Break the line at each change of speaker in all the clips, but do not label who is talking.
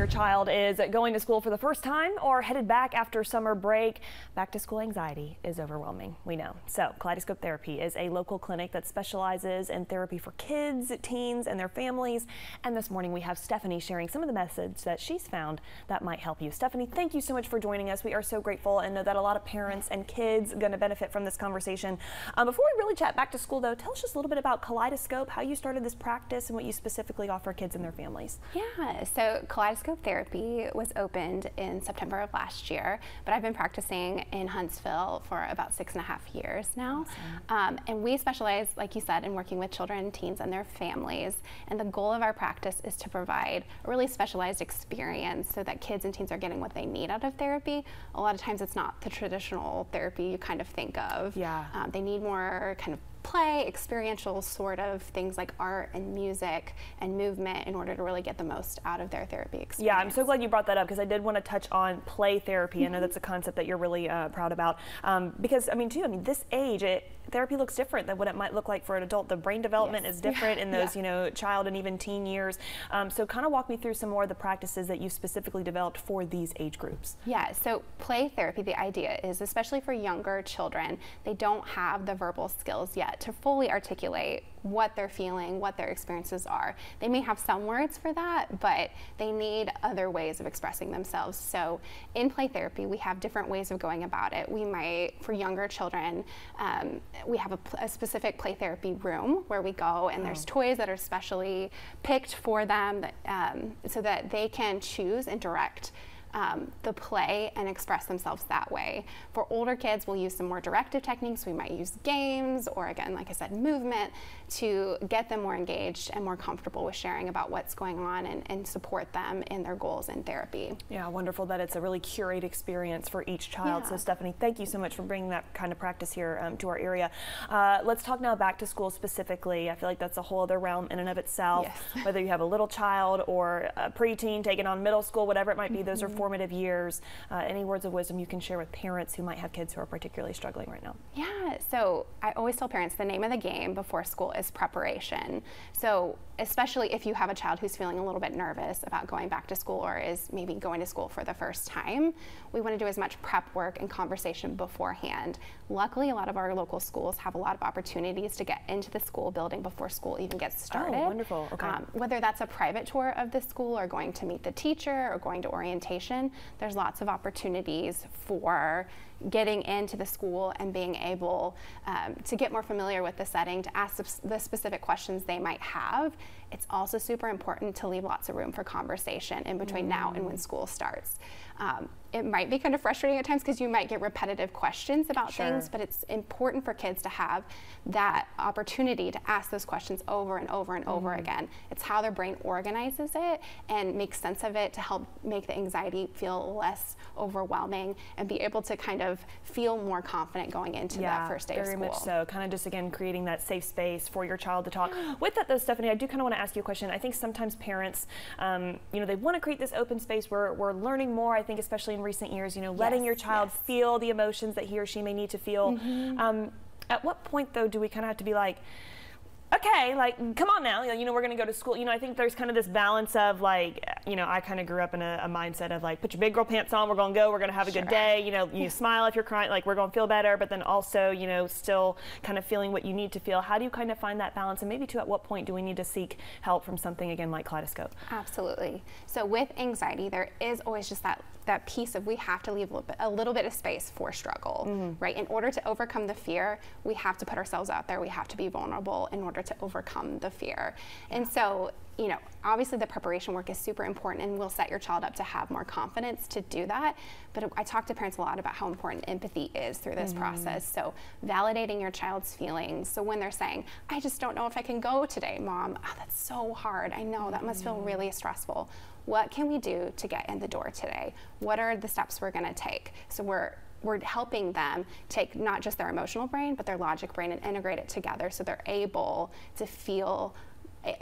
your child is going to school for the first time or headed back after summer break, back to school anxiety is overwhelming. We know. So, Kaleidoscope Therapy is a local clinic that specializes in therapy for kids, teens, and their families. And this morning we have Stephanie sharing some of the methods that she's found that might help you. Stephanie, thank you so much for joining us. We are so grateful and know that a lot of parents and kids are going to benefit from this conversation. Um, before we really chat back to school, though, tell us just a little bit about Kaleidoscope, how you started this practice, and what you specifically offer kids and their families.
Yeah, so Kaleidoscope Therapy was opened in September of last year, but I've been practicing in Huntsville for about six and a half years now. Awesome. Um, and we specialize, like you said, in working with children, teens, and their families. And the goal of our practice is to provide a really specialized experience so that kids and teens are getting what they need out of therapy. A lot of times it's not the traditional therapy you kind of think of.
Yeah.
Um, they need more kind of play, experiential sort of things like art and music and movement in order to really get the most out of their therapy experience.
Yeah, I'm so glad you brought that up because I did want to touch on play therapy. I know that's a concept that you're really uh, proud about um, because I mean, too, I mean, this age, it, therapy looks different than what it might look like for an adult. The brain development yes. is different yeah. in those, yeah. you know, child and even teen years. Um, so kind of walk me through some more of the practices that you specifically developed for these age groups.
Yeah, so play therapy, the idea is especially for younger children, they don't have the verbal skills yet to fully articulate what they're feeling, what their experiences are. They may have some words for that, but they need other ways of expressing themselves. So in play therapy, we have different ways of going about it. We might, for younger children, um, we have a, a, specific play therapy room where we go and oh. there's toys that are specially picked for them that, um, so that they can choose and direct um, the play and express themselves that way. For older kids, we'll use some more directive techniques. We might use games or, again, like I said, movement to get them more engaged and more comfortable with sharing about what's going on and, and support them in their goals in therapy.
Yeah, wonderful that it's a really curated experience for each child. Yeah. So, Stephanie, thank you so much for bringing that kind of practice here um, to our area. Uh, let's talk now back to school specifically. I feel like that's a whole other realm in and of itself. Yes. Whether you have a little child or a preteen taking on middle school, whatever it might be, those are formative years. Uh, any words of wisdom you can share with parents who might have kids who are particularly struggling right now?
Yeah, so I always tell parents the name of the game before school is preparation. So especially if you have a child who's feeling a little bit nervous about going back to school or is maybe going to school for the first time, we want to do as much prep work and conversation beforehand. Luckily, a lot of our local schools have a lot of opportunities to get into the school building before school even gets started.
Oh, wonderful. Okay. Um,
whether that's a private tour of the school or going to meet the teacher or going to orientation, there's lots of opportunities for getting into the school and being able um, to get more familiar with the setting, to ask the specific questions they might have. It's also super important to leave lots of room for conversation in between mm. now and when mm. school starts. Um, it might be kind of frustrating at times because you might get repetitive questions about sure. things, but it's important for kids to have that opportunity to ask those questions over and over and mm over mm-hmm. again. It's how their brain organizes it and makes sense of it to help make the anxiety feel less overwhelming and be able to kind of feel more confident going into
yeah,
that first day
of
school.
Very much so. Kind of just again creating that safe space for your child to talk. With that though, Stephanie, I do kind of want to ask you a question. I think sometimes parents, um, you know, they want to create this open space where we're learning more. I think especially in recent years, you know, letting yes, your child yes. feel the emotions that he or she may need to feel. Mm-hmm. Um, at what point, though, do we kind of have to be like, okay, like, come on now, you know, we're going to go to school. You know, I think there's kind of this balance of like, you know, I kind of grew up in a, a, mindset of like, put your big girl pants on, we're going to go, we're going to have a sure. good day. You know, you yeah. smile if you're crying, like, we're going to feel better, but then also, you know, still kind of feeling what you need to feel. How do you kind of find that balance? And maybe too, at what point do we need to seek help from something again like Kaleidoscope?
Absolutely. So with anxiety, there is always just that that piece of we have to leave a little bit, a little bit of space for struggle, mm-hmm. right? In order to overcome the fear, we have to put ourselves out there. We have to be vulnerable in order to overcome the fear. Yeah. And so, you know, obviously the preparation work is super important and will set your child up to have more confidence to do that. But I talk to parents a lot about how important empathy is through this mm-hmm. process. So validating your child's feelings. So when they're saying, I just don't know if I can go today, mom, oh, that's so hard. I know that must feel mm-hmm. really stressful what can we do to get in the door today? What are the steps we're going to take? So we're we're helping them take not just their emotional brain but their logic brain and integrate it together so they're able to feel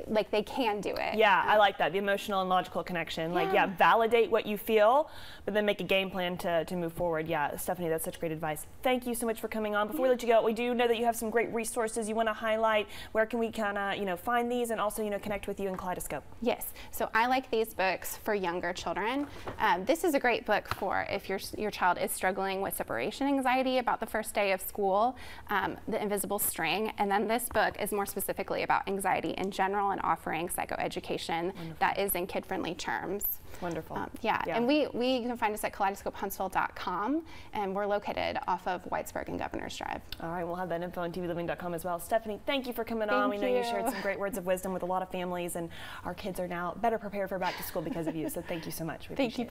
like they can do it.
Yeah, I like that. The emotional and logical connection. Like, yeah,
Yeah.
validate what you feel, but then make a game plan to, to move forward. Yeah, Stephanie, that's such great advice. Thank you so much for coming on. Before we let you go, we do know that you have some great resources you want to highlight. Where can we kind of, you know, find these and also, you know, connect with you in Kaleidoscope?
Yes, so I like these books for younger children. Um, this is a great book for if your, your child is struggling with separation anxiety about the first day of school, um, The Invisible String. And then this book is more specifically about anxiety in general and offering psychoeducation that is in kid friendly terms.
Wonderful.
Um, yeah.
Yeah.
and we, we you can find us at kaleidoscopehuntsville.com, and we're located off of Whitesburg and Governor's Drive.
All right, we'll have that info on tvliving.com as well. Stephanie, thank you for coming on. We
Thank
know you shared some great words of wisdom with a lot of families, and our kids are now better prepared for back to school because of you. So thank you so much. We
Thank you.
it.